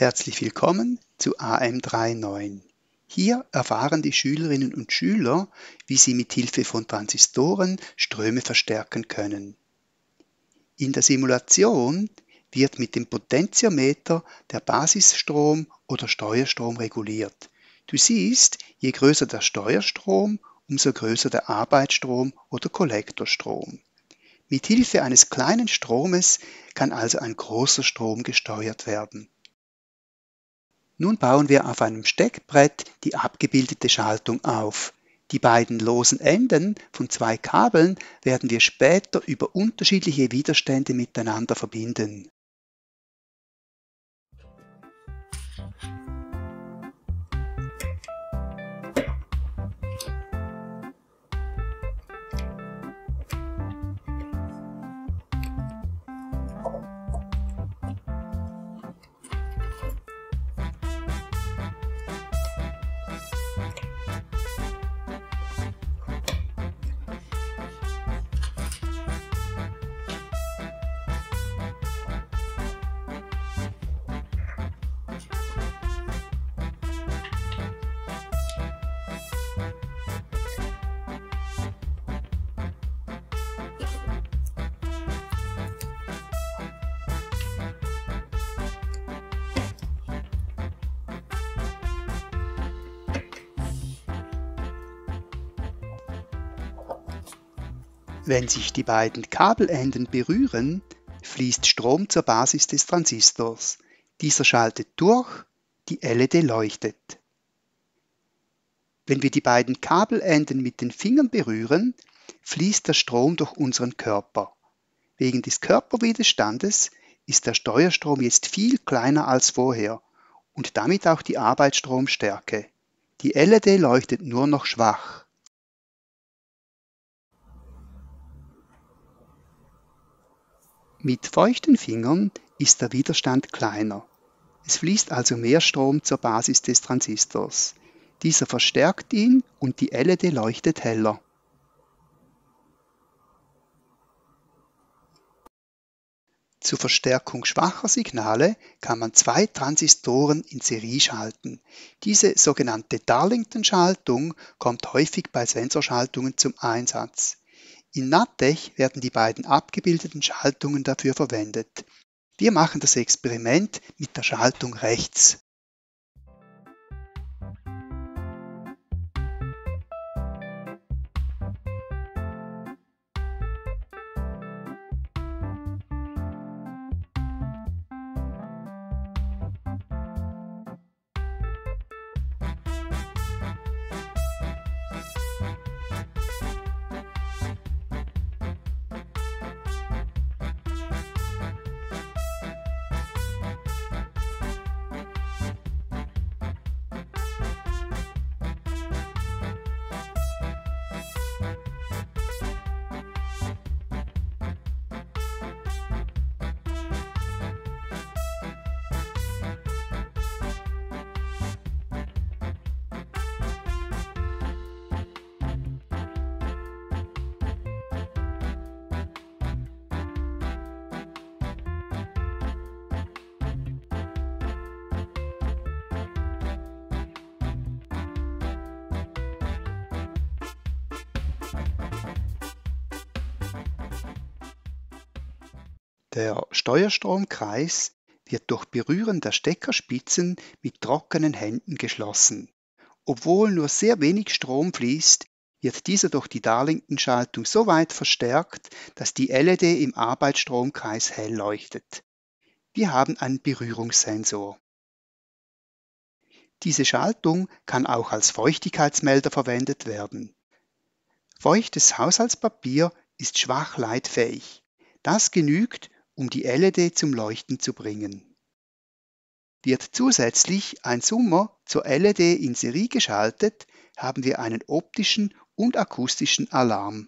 Herzlich willkommen zu AM39. Hier erfahren die Schülerinnen und Schüler, wie sie mit Hilfe von Transistoren Ströme verstärken können. In der Simulation wird mit dem Potentiometer der Basisstrom oder Steuerstrom reguliert. Du siehst, je größer der Steuerstrom, umso größer der Arbeitsstrom oder Kollektorstrom. Mit Hilfe eines kleinen Stromes kann also ein großer Strom gesteuert werden. Nun bauen wir auf einem Steckbrett die abgebildete Schaltung auf. Die beiden losen Enden von zwei Kabeln werden wir später über unterschiedliche Widerstände miteinander verbinden. Wenn sich die beiden Kabelenden berühren, fließt Strom zur Basis des Transistors. Dieser schaltet durch, die LED leuchtet. Wenn wir die beiden Kabelenden mit den Fingern berühren, fließt der Strom durch unseren Körper. Wegen des Körperwiderstandes ist der Steuerstrom jetzt viel kleiner als vorher und damit auch die Arbeitsstromstärke. Die LED leuchtet nur noch schwach. Mit feuchten Fingern ist der Widerstand kleiner. Es fließt also mehr Strom zur Basis des Transistors. Dieser verstärkt ihn und die LED leuchtet heller. Zur Verstärkung schwacher Signale kann man zwei Transistoren in Serie schalten. Diese sogenannte Darlington-Schaltung kommt häufig bei Sensorschaltungen zum Einsatz. In NATECH werden die beiden abgebildeten Schaltungen dafür verwendet. Wir machen das Experiment mit der Schaltung rechts. Der Steuerstromkreis wird durch Berühren der Steckerspitzen mit trockenen Händen geschlossen. Obwohl nur sehr wenig Strom fließt, wird dieser durch die Darlington-Schaltung so weit verstärkt, dass die LED im Arbeitsstromkreis hell leuchtet. Wir haben einen Berührungssensor. Diese Schaltung kann auch als Feuchtigkeitsmelder verwendet werden. Feuchtes Haushaltspapier ist schwach leitfähig. Das genügt, um die LED zum Leuchten zu bringen. Wird zusätzlich ein Summer zur LED in Serie geschaltet, haben wir einen optischen und akustischen Alarm.